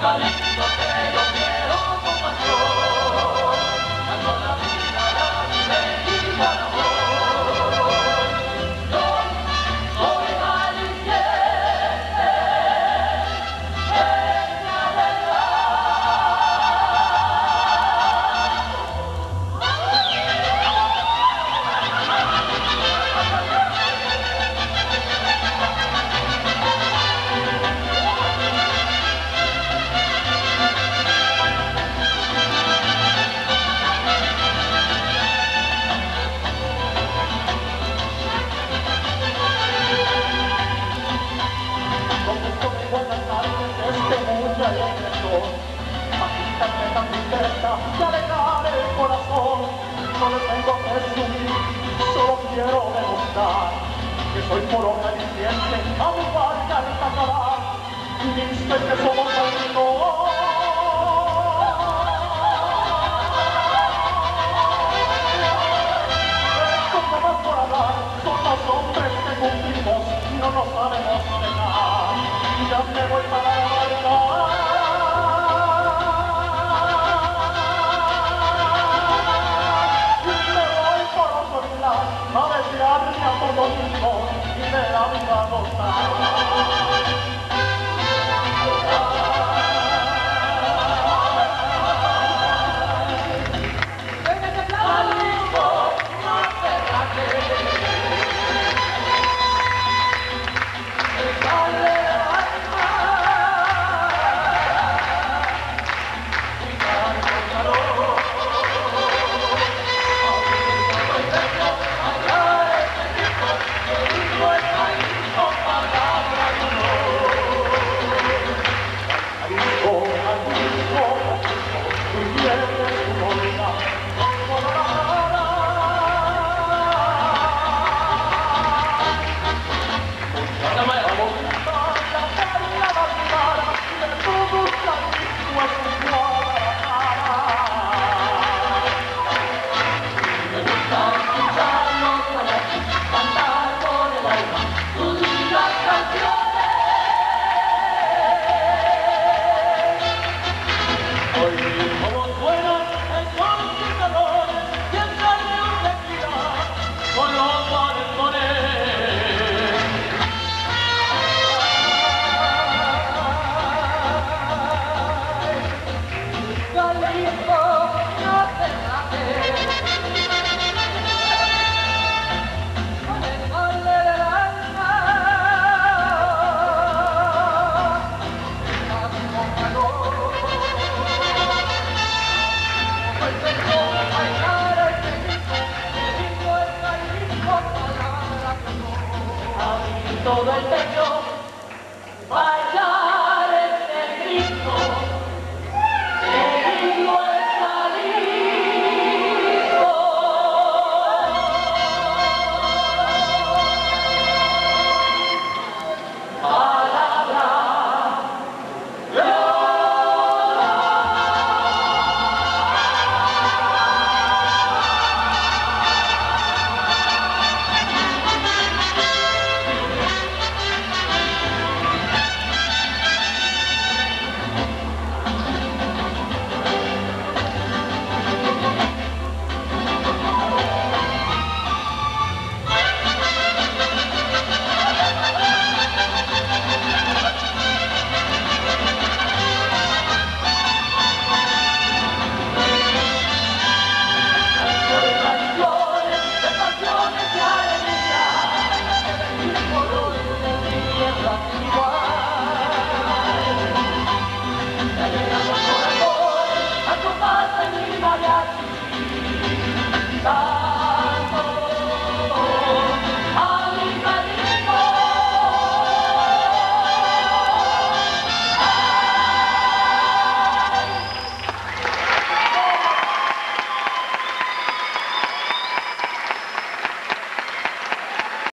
Galera, que tan libertad de alegrar el corazón. No le tengo que subir, solo quiero demostrar que soy por obra disidente, a mi barca de Tacará. Dice que どうした? 어, 먹을 때